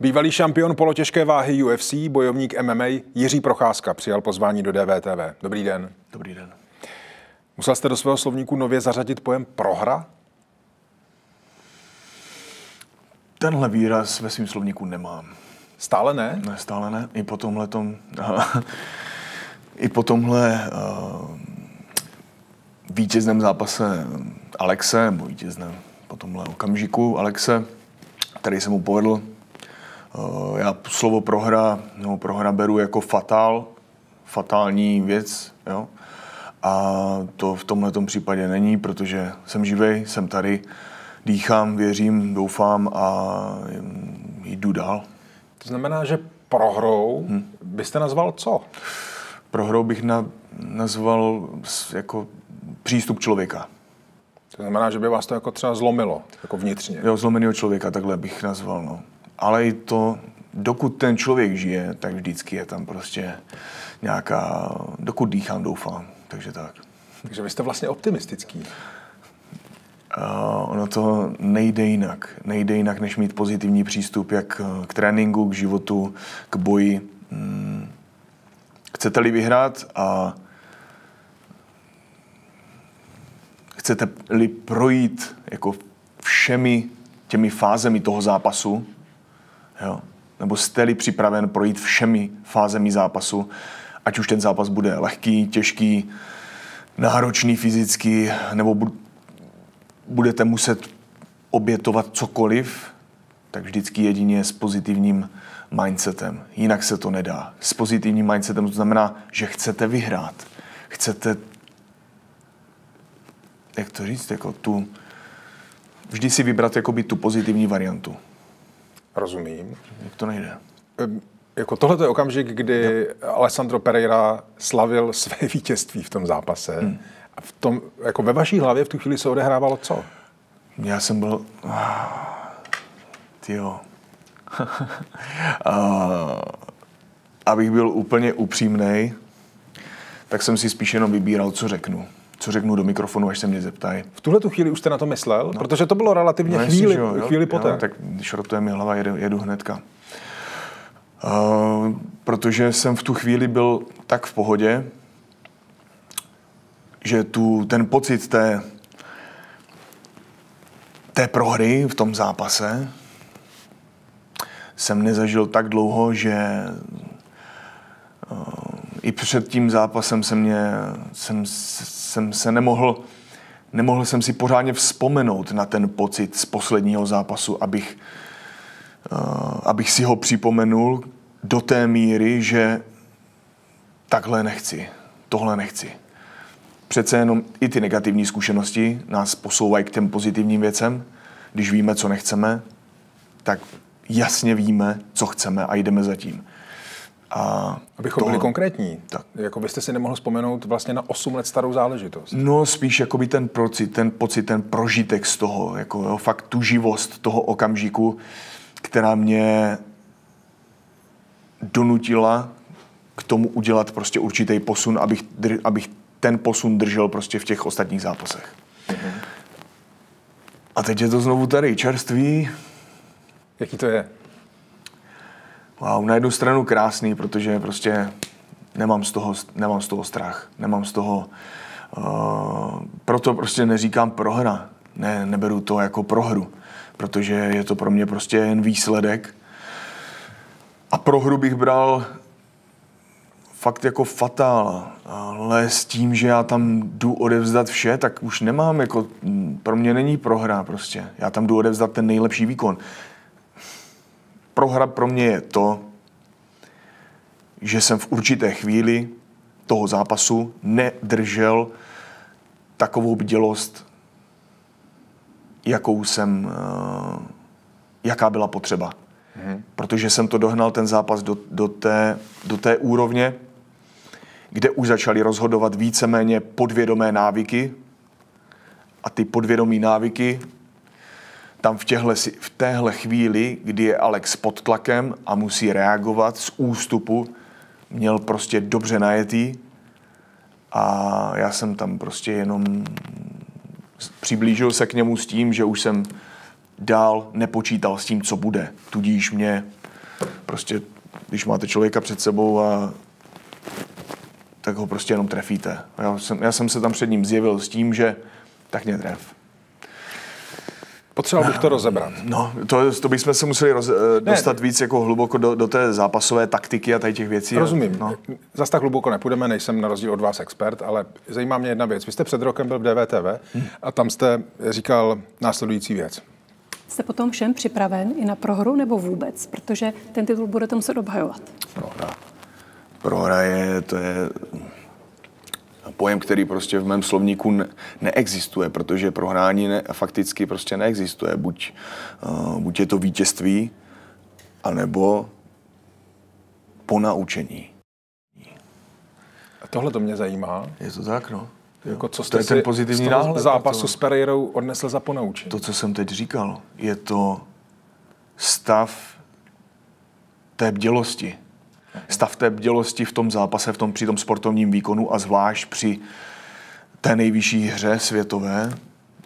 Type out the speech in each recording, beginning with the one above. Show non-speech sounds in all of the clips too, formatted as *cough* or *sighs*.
Bývalý šampion polotěžké váhy UFC, bojovník MMA Jiří Procházka přijal pozvání do DVTV. Dobrý den. Dobrý den. Musel jste do svého slovníku nově zařadit pojem prohra? Tenhle výraz ve svém slovníku nemám. Stále ne? Ne, stále ne. I po tomhle tom, *laughs* i po tomhle uh, vítězném zápase Alexe, nebo vítězném po tomhle okamžiku Alexe, který se mu povedl. Uh, já slovo prohra, nebo prohra beru jako fatál, fatální věc, jo. A to v tomhle případě není, protože jsem živej, jsem tady, dýchám, věřím, doufám a jdu dál. To znamená, že prohrou hmm. byste nazval co? Prohrou bych na, nazval jako přístup člověka. To znamená, že by vás to jako třeba zlomilo, jako vnitřně. Jo, zlomeného člověka, takhle bych nazval, no. Ale i to, dokud ten člověk žije, tak vždycky je tam prostě nějaká, dokud dýchám, doufám, takže tak. Takže vy jste vlastně optimistický. Uh, ono to nejde jinak. Nejde jinak, než mít pozitivní přístup jak k tréninku, k životu, k boji. Hmm. Chcete-li vyhrát a chcete-li projít jako všemi těmi fázemi toho zápasu, jo, nebo jste-li připraven projít všemi fázemi zápasu, ať už ten zápas bude lehký, těžký, náročný fyzicky, nebo budete muset obětovat cokoliv, tak vždycky jedině s pozitivním mindsetem. Jinak se to nedá. S pozitivním mindsetem to znamená, že chcete vyhrát. Chcete, jak to říct, jako tu, vždy si vybrat jakoby tu pozitivní variantu. Rozumím. Jak to nejde? Jako tohle je okamžik, kdy jo. Alessandro Pereira slavil *laughs* své vítězství v tom zápase. Hmm. A v tom, jako ve vaší hlavě v tu chvíli se odehrávalo co? Já jsem byl... *sighs* Tyjo. *laughs* Abych byl úplně upřímný, tak jsem si spíš jenom vybíral, co řeknu. Co řeknu do mikrofonu, až se mě zeptají. V tuhle tu chvíli už jste na to myslel? No. Protože to bylo relativně no, chvíli, jo, jo, chvíli poté. Jo, tak šrotuje mi hlava, jedu, jedu hnedka. Uh, protože jsem v tu chvíli byl tak v pohodě, že tu, ten pocit té, té prohry v tom zápase jsem nezažil tak dlouho, že i před tím zápasem se mě, jsem, jsem se nemohl, nemohl jsem si pořádně vzpomenout na ten pocit z posledního zápasu, abych, uh, abych si ho připomenul do té míry, že takhle nechci, tohle nechci přece jenom i ty negativní zkušenosti nás posouvají k těm pozitivním věcem. Když víme, co nechceme, tak jasně víme, co chceme a jdeme za tím. A Abychom to, byli konkrétní, tak. jako byste si nemohl vzpomenout vlastně na 8 let starou záležitost. No spíš jako by ten pocit, ten pocit, ten prožitek z toho, jako jo, fakt tu živost toho okamžiku, která mě donutila k tomu udělat prostě určitý posun, abych, abych ten posun držel prostě v těch ostatních zápasech. Mm-hmm. A teď je to znovu tady, čerstvý. Jaký to je? Wow, na jednu stranu krásný, protože prostě nemám z toho, nemám z toho strach, nemám z toho, uh, proto prostě neříkám prohra, ne, neberu to jako prohru, protože je to pro mě prostě jen výsledek. A prohru bych bral fakt jako fatál, ale s tím, že já tam jdu odevzdat vše, tak už nemám jako, pro mě není prohra prostě. Já tam jdu odevzdat ten nejlepší výkon. Prohra pro mě je to, že jsem v určité chvíli toho zápasu nedržel takovou bdělost, jakou jsem, eh, jaká byla potřeba. Mm. Protože jsem to dohnal ten zápas do, do, té, do té úrovně, kde už začaly rozhodovat víceméně podvědomé návyky. A ty podvědomí návyky tam v, těhle, v téhle chvíli, kdy je Alex pod tlakem a musí reagovat z ústupu, měl prostě dobře najetý a já jsem tam prostě jenom přiblížil se k němu s tím, že už jsem dál nepočítal s tím, co bude. Tudíž mě prostě, když máte člověka před sebou a tak ho prostě jenom trefíte. Já jsem, já jsem se tam před ním zjevil s tím, že tak mě tref. Potřeboval bych to rozebrat. No, to, to bychom se museli roz, eh, dostat víc jako hluboko do, do té zápasové taktiky a tady těch věcí. Rozumím. No. Zas tak hluboko nepůjdeme, nejsem na rozdíl od vás expert, ale zajímá mě jedna věc. Vy jste před rokem byl v DVTV hmm. a tam jste říkal následující věc. Jste potom všem připraven i na prohru nebo vůbec? Protože ten titul budete muset obhajovat. Prohra. Prohra je, to je pojem, který prostě v mém slovníku ne, neexistuje, protože prohrání ne, fakticky prostě neexistuje. Buď, uh, buď je to vítězství, anebo ponaučení. A tohle to mě zajímá. Je to tak, no. Jako co jste to je ten pozitivní z toho náhled zápasu to. s Pereirou odnesl za ponaučení? To, co jsem teď říkal, je to stav té bdělosti. Stav té bdělosti v tom zápase, v tom, při tom sportovním výkonu a zvlášť při té nejvyšší hře světové,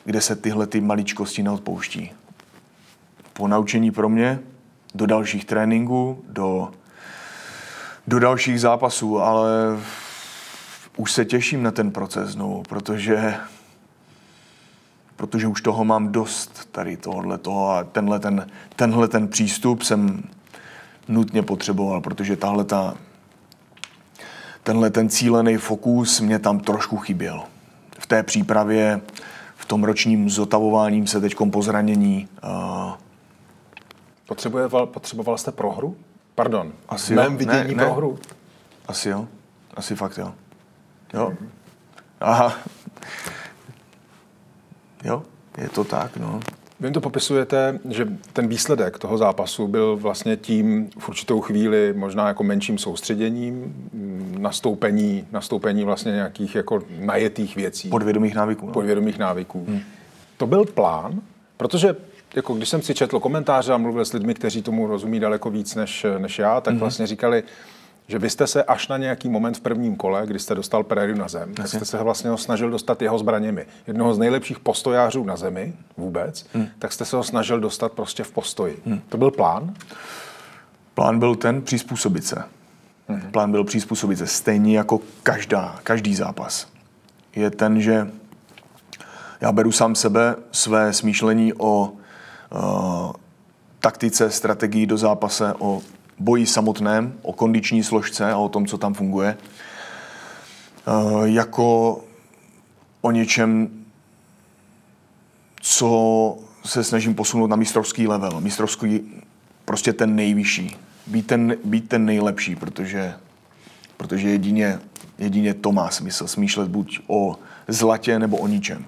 kde se tyhle ty maličkosti neodpouští. Po naučení pro mě do dalších tréninků, do, do dalších zápasů, ale už se těším na ten proces znovu, protože protože už toho mám dost tady tohohle toho a tenhle ten, tenhle ten přístup jsem nutně potřeboval, protože tahle ta, tenhle ten cílený fokus mě tam trošku chyběl. V té přípravě, v tom ročním zotavováním se teď po zranění. Uh, Potřeboval, potřeboval jste prohru? Pardon, Asi v mém jo. vidění Ne, ne. prohru. asi jo. Asi fakt jo. Jo. Aha. Jo, je to tak, no. Vy to popisujete, že ten výsledek toho zápasu byl vlastně tím v určitou chvíli možná jako menším soustředěním, mm, nastoupení, nastoupení vlastně nějakých jako najetých věcí, Podvědomých návyků. No. podvědomých návyků. Hmm. To byl plán, protože jako když jsem si četl komentáře a mluvil s lidmi, kteří tomu rozumí daleko víc než, než já, tak hmm. vlastně říkali, že vy jste se až na nějaký moment v prvním kole, kdy jste dostal Pereiru na zem, tak jste se vlastně ho snažil dostat jeho zbraněmi. Jednoho z nejlepších postojářů na zemi vůbec, hmm. tak jste se ho snažil dostat prostě v postoji. Hmm. To byl plán? Plán byl ten přizpůsobit se. Hmm. Plán byl přizpůsobit se stejně jako každá, každý zápas. Je ten, že já beru sám sebe, své smýšlení o uh, taktice, strategii do zápase, o boji samotném, o kondiční složce a o tom, co tam funguje, uh, jako o něčem, co se snažím posunout na mistrovský level. Mistrovský, prostě ten nejvyšší. Být ten, být ten nejlepší, protože, protože jedině, jedině to má smysl. Smýšlet buď o zlatě nebo o ničem.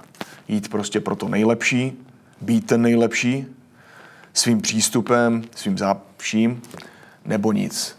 Jít prostě pro to nejlepší, být ten nejlepší svým přístupem, svým zápším, nebo nic.